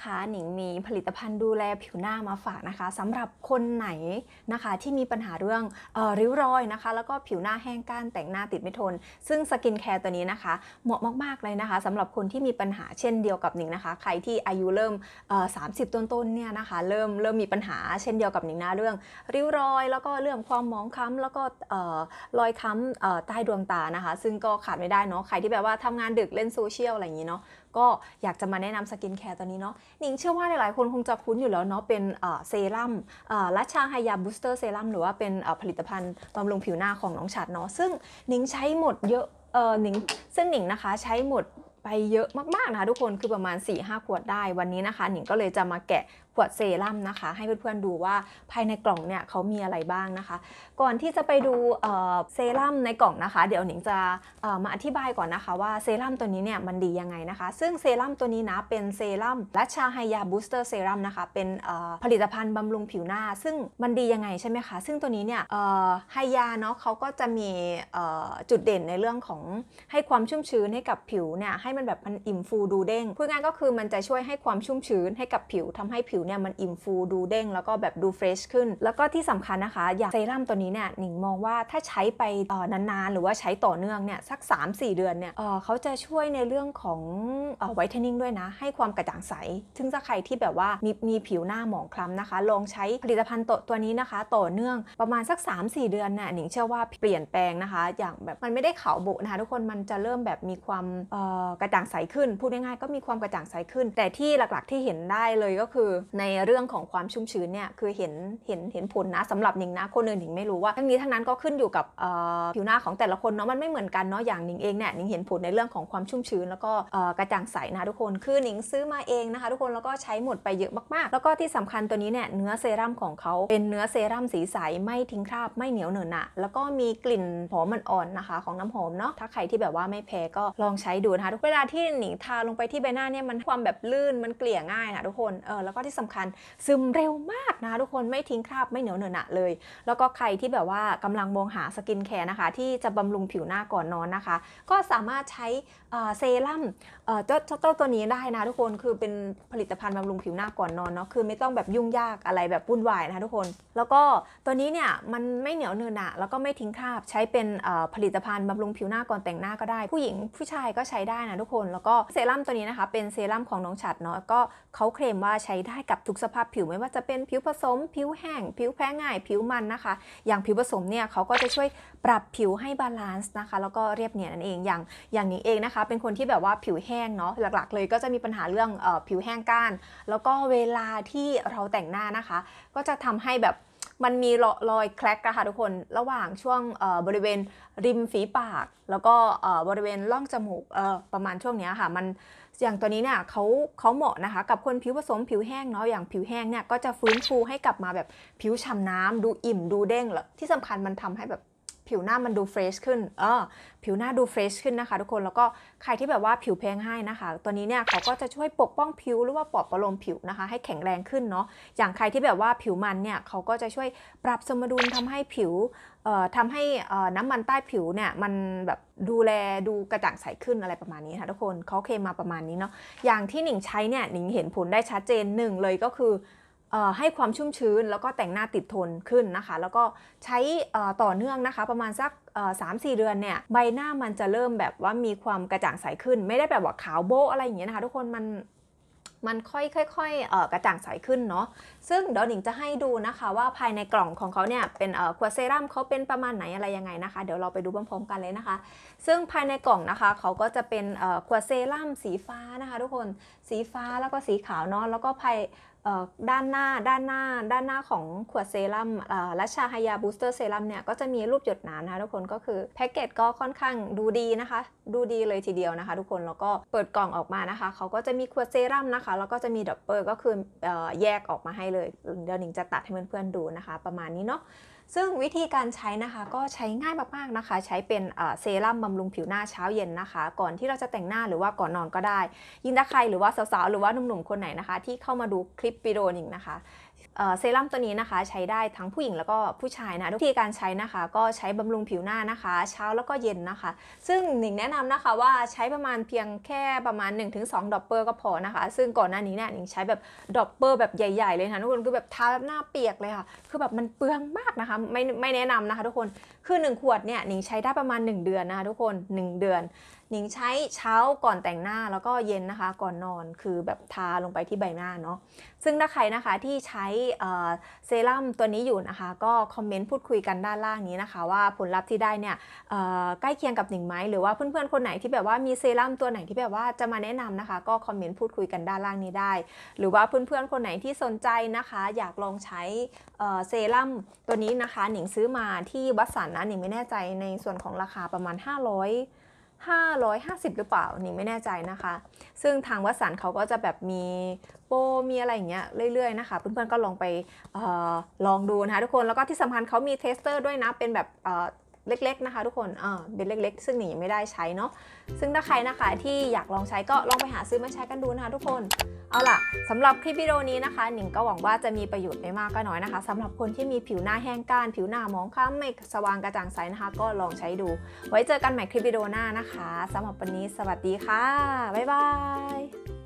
นะคะหนิงมีผลิตภัณฑ์ดูแลผิวหน้ามาฝากนะคะสำหรับคนไหนนะคะที่มีปัญหาเรื่องออริ้วรอยนะคะ แล้วก็ผิวหน้าแห้งกร้านแต่งหน้าติดไม่ทน ซึ่ง skincare ตัวนี้นะคะ เหมาะมาก ๆ เลยนะคะสำหรับคนที่มีปัญหาเช่นเดียวกับหนิงนะคะ ใครที่อายุเริ่มเอ่อ30ต้นๆเนี่ยนะคะเริ่มเริ่มมีปัญหาเช่นเดียวกับหนิงนะเรื่อง ริ้วรอย แล้วก็เรื่องความหมองคล้ำแล้วก็เอ่อรอยคล้ำใต้ดวงตานะคะ ซึ่งก็ขาดไม่ได้เนาะใครที่แบบว่าทำงานดึกเล่นโซเชียลอะไรอย่างนี้เนาะก็อยากจะมาแนะนำ skincare ตัวนี้เนาะหนิงเชื่อว่าหลายๆคนคงจะคุ้นอยู่แล้วเนาะเป็นเซรั่มรัชชา Hya Booster Serum หรือว่าเป็นผลิตภัณฑ์บำรุงผิวหน้าของน้องฉัตรเนาะซึ่งหนิงใช้หมดเยอะเออหนิงซึ่งหนิงนะคะใช้หมดไปเยอะมากๆนะคะทุกคนคือประมาณ4-5ขวดได้วันนี้นะคะหนิงก็เลยจะมาแกะ วดเซรั่มนะคะ ให้เพื่อนๆดูว่าภายในกล่องเนี่ยเขามีอะไรบ้างนะคะ ก่อนที่จะไปดูเซรั่มในกล่องนะคะ เดี๋ยวหนิงจะมาอธิบายก่อนนะคะ ว่าเซรั่มตัวนี้เนี่ยมันดียังไงนะคะ ซึ่งเซรั่มตัวนี้นะเป็นเซรั่มรัชชาไฮยาบูสเตอร์เซรั่มนะคะ เป็นผลิตภัณฑ์บำรุงผิวหน้า ซึ่งมันดียังไงใช่ไหมคะ ซึ่งตัวนี้เนี่ยไฮยาเนาะเขาก็จะมีจุดเด่นในเรื่องของให้ความชุ่มชื้นให้กับผิวเนี่ยให้มันแบบมันอิ่มฟูดูเด้งพูดง่ายก็คือมันจะช่วยให้ความชุ่มชื้นให้กับผิวทำให้ผิวเนี่ยมันอิ่มฟูดูเด้งแล้วก็แบบดู fresh ขึ้น แล้วก็ที่สำคัญนะคะ อย่างเซรั่มตัวนี้เนี่ยหนิงมองว่าถ้าใช้ไปเอ่อนานๆ หรือว่าใช้ต่อเนื่องเนี่ยสัก 3-4 เดือนเนี่ยเเขาจะช่วยในเรื่องของไวท์เทนนิ่งด้วยนะ ให้ความกระจ่างใสถึงจะใครที่แบบว่ามีมีผิวหน้าหมองคล้ำนะคะ ลองใช้ผลิตภัณฑ์ตัวตัวนี้นะคะ ต่อเนื่องประมาณสัก 3-4 เดือนเนี่ยหนิงเชื่อว่าเปลี่ยนแปลงนะคะ อย่างแบบมันไม่ได้ขาวโบนะคะทุกคนมันจะเริ่มแบบมีความกระจ่างใสขึ้น พูดง่ายๆก็มีความกระจ่างใสขึ้น แต่ที่หลักๆที่เห็นได้เลยก็คือในเรื่องของความชุ่มชื้นเนี่ยคือเห็นเห็นเห็นผลนะสำหรับหนิงนะคนอื่นหนิงไม่รู้ว่าทั้งนี้ทั้งนั้นก็ขึ้นอยู่กับผิวหน้าของแต่ละคนเนาะมันไม่เหมือนกันเนาะอย่างหนิงเองเนี่ยหนิงเห็นผลในเรื่องของความชุ่มชื้น แล้วก็กระจ่างใสนะทุกคนคือหนิงซื้อมาเองนะคะ ทุกคนแล้วก็ใช้หมดไปเยอะมากๆ แล้วก็ที่สำคัญตัวนี้เนี่ยเนื้อเซรั่มของเขาเป็นเนื้อเซรั่มสีใสไม่ทิ้งคราบไม่เหนียวเหนอะหนะแล้วก็มีกลิ่นหอมมันอ่อนนะคะ ของน้ำหอมเนาะถ้าใครที่แบบว่าไม่แพ้ก็ลองใช้ดูนะคะทุกเวลาที่หนิงทาลงไปที่ใบหน้าเนี่ยมันความแบบลื่นมันเกลี่ยง่ายนะทุกคนเออแล้วก็ที่สำคัญ ซึมเร็วมากนะทุกคนไม่ทิ้งคราบไม่เหนียวเหนอะหนะเลย แล้วก็ใครที่แบบว่ากำลังมองหาสกินแคร์นะคะ ที่จะบำรุงผิวหน้าก่อนนอนนะคะ ก็สามารถใช้เซรั่มเจ้าเจ้าตัวนี้ได้นะทุกคนคือเป็นผลิตภัณฑ์บำรุงผิวหน้าก่อนนอนเนาะคือไม่ต้องแบบยุ่งยากอะไรแบบวุ่นวายนะคะทุกคน แล้วก็ตัวนี้เนี่ยมันไม่เหนียวเหนอะหนะแล้วก็ไม่ทิ้งคราบใช้เป็นผลิตภัณฑ์บำรุงผิวหน้าก่อนแต่งหน้าก็ได้ ผู้หญิงผู้ชายก็ใช้ได้นะทุกคน แล้วก็เซรั่มตัวนี้นะคะเป็นเซรั่มของน้องฉัตรเนาะก็เขาเคลมว่าใช้ได้กับทุกสภาพผิวไม่ว่าจะเป็นผิวผสม ผิวแห้ง ผิวแพ้ง่าย ผิวมันนะคะ อย่างผิวผสมเนี่ยเขาก็จะช่วยปรับผิวให้ balance นะคะ แล้วก็เรียบเนียนนั่นเอง อย่างอย่างหนิงเองนะคะ เป็นคนที่แบบว่าผิวแห้งเนาะ หลักๆ เลยก็จะมีปัญหาเรื่องออผิวแห้งกร้าน แล้วก็เวลาที่เราแต่งหน้านะคะ ก็จะทำให้แบบ มันมีรอยรอย crack นะคะทุกคนระหว่างช่วงบริเวณริมฝีปาก แล้วก็บริเวณร่องจมูกประมาณช่วงนี้ค่ะ มันอย่างตัวนี้เนี่ยเขาเขาเหมาะนะคะกับคนผิวผสมผิวแห้งเนาะอย่างผิวแห้งเนี่ยก็จะฟื้นฟูให้กลับมาแบบผิวฉ่ำน้ำดูอิ่มดูเด้งแล้วที่สำคัญมันทำให้แบบ ผิวหน้ามันดู fresh ขึ้น เออ ผิวหน้าดู fresh ขึ้นนะคะ ทุกคน แล้วก็ใครที่แบบว่าผิวแพ้ง่ายนะคะ ตัวนี้เนี่ยเขาก็จะช่วยปกป้องผิวหรือว่าปลอบประโลมผิวนะคะ ให้แข็งแรงขึ้นเนาะ อย่างใครที่แบบว่าผิวมันเนี่ยเขาก็จะช่วยปรับสมดุลทำให้ผิวเอ่อทำให้น้ำมันใต้ผิวเนี่ยมันแบบดูแลดูกระจ่างใสขึ้นอะไรประมาณนี้ค่ะทุกคนเขาเคลมมาประมาณนี้เนาะ อย่างที่หนิงใช้เนี่ยหนิงเห็นผลได้ชัดเจนหนึ่งเลยก็คือ ให้ความชุ่มชื้น แล้วก็แต่งหน้าติดทนขึ้นนะคะ แล้วก็ใช้ต่อเนื่องนะคะ ประมาณสักสามสี่เดือนเนี่ยใบหน้ามันจะเริ่มแบบว่ามีความกระจ่างใสขึ้น ไม่ได้แบบว่าขาวโบอะไรอย่างเงี้ยนะคะ ทุกคนมันมันค่อยค่อยๆเอ่อกระจ่างใสขึ้นเนาะ ซึ่งเดี๋ยวหนิงจะให้ดูนะคะว่าภายในกล่องของเขาเนี่ยเป็นเอ่อขวดเซรั่มเขาเป็นประมาณไหนอะไรยังไงนะคะ เดี๋ยวเราไปดูพร้อมๆกันเลยนะคะ ซึ่งภายในกล่องนะคะเขาก็จะเป็นเอ่อขวดเซรั่มสีฟ้านะคะ ทุกคน สีฟ้าแล้วก็สีขาวเนาะ แล้วก็ภายด้านหน้าด้านหน้าด้านหน้าของขวดเซรั่มเอ่อรัชชาไฮยาบูสเตอร์เซรั่มเนี่ยก็จะมีรูปหยดน้ำนะคะทุกคนก็คือแพ็กเกจก็ค่อนข้างดูดีนะคะ ดูดีเลยทีเดียวนะคะทุกคนแล้วก็เปิดกล่องออกมานะคะเขาก็จะมีขวดเซรั่มนะคะแล้วก็จะมี dropper ก็คืออแยกออกมาให้เลยเดี๋ยวหนิงจะตัดให้เพื่อนๆดูนะคะ ประมาณนี้เนาะ ซึ่งวิธีการใช้นะคะก็ใช้ง่ายมากๆนะคะ ใช้เป็นเซรั่มบำรุงผิวหน้าเช้าเย็นนะคะ ก่อนที่เราจะแต่งหน้าหรือว่าก่อนนอนก็ได้ ยิ่งถ้าใครหรือว่าสาวๆหรือว่าหนุ่มๆคนไหนนะคะ ที่เข้ามาดูคลิปวิดีโอนิงนะคะ เซรั่มตัวนี้นะคะใช้ได้ทั้งผู้หญิงแล้วก็ผู้ชายนะวิธีการใช้นะคะก็ใช้บำรุงผิวหน้านะคะ เช้าแล้วก็เย็นนะคะ ซึ่งหนิงแนะนำนะคะว่าใช้ประมาณเพียงแค่ประมาณ 1-2ดอปเปอร์ก็พอนะคะ ซึ่งก่อนหน้านี้เนี่ยหนิงใช้แบบdropper แบบใหญ่ๆเลยนะทุกคนคือแบบทาแบบหน้าเปียกเลยค่ะ คือแบบมันเปลืองมากนะคะไม่ไม่แนะนำนะคะ ทุกคนคือ 1 ขวดเนี่ยหนิงใช้ได้ประมาณ 1 เดือนนะคะทุกคน 1 เดือน หนิงใช้เช้าก่อนแต่งหน้าแล้วก็เย็นนะคะก่อนนอนคือแบบทาลงไปที่ใบหน้าเนาะซึ่งถ้าใครนะคะที่ใช้เซรั่มตัวนี้อยู่นะคะ ก็คอมเมนต์พูดคุยกันด้านล่างนี้นะคะ ว่าผลลัพธ์ที่ได้เนี่ยใกล้เคียงกับหนิงไหมหรือว่าเพื่อนๆคนไหนที่แบบว่ามีเซรั่มตัวไหนที่แบบว่าจะมาแนะนำนะคะ ก็คอมเมนต์พูดคุยกันด้านล่างนี้ได้ หรือว่าเพื่อนๆคนไหนที่สนใจนะคะ อยากลองใช้เซรั่มตัวนี้นะคะ หนิงซื้อมาที่วัตสันนะหนิงไม่แน่ใจในส่วนของราคาประมาณ 500 550 หรือเปล่าหนิงไม่แน่ใจนะคะ ซึ่งทางวัตสันเขาก็จะแบบมีโปรมีอะไรอย่างเงี้ยเรื่อยๆนะคะ เพื่อนๆก็ลองไปออลองดูนะคะทุกคนแล้วก็ที่สำคัญเขามี tester ด้วยนะเป็นแบบ เล็กๆนะคะทุกคนเออเป็นเล็ก ๆ ซึ่งหนิงยังไม่ได้ใช้เนาะซึ่งถ้าใครนะคะที่อยากลองใช้ก็ลองไปหาซื้อมาใช้กันดูนะคะทุกคนเอาล่ะสำหรับคลิปวิดีโอนี้นะคะหนิงก็หวังว่าจะมีประโยชน์ไม่มากก็น้อยนะคะสำหรับคนที่มีผิวหน้าแห้งก้าน ผิวหน้าหมองคล้ำไม่สว่างกระจ่างใสนะคะ ก็ลองใช้ดู ไว้เจอกันใหม่คลิปวิดีโอหน้านะคะสำหรับวันนี้สวัสดีค่ะบ๊ายบาย